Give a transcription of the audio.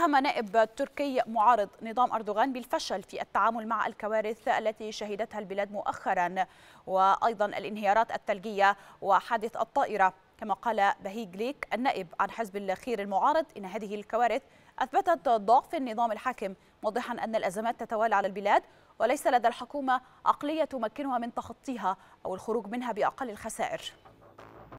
اتهم نائب تركي معارض نظام أردوغان بالفشل في التعامل مع الكوارث التي شهدتها البلاد مؤخرا وأيضا الانهيارات الثلجية وحادث الطائرة. كما قال بهيج ليك النائب عن حزب الخير المعارض إن هذه الكوارث أثبتت ضعف النظام الحاكم موضحا أن الأزمات تتوالى على البلاد وليس لدى الحكومة عقلية تمكنها من تخطيها أو الخروج منها بأقل الخسائر.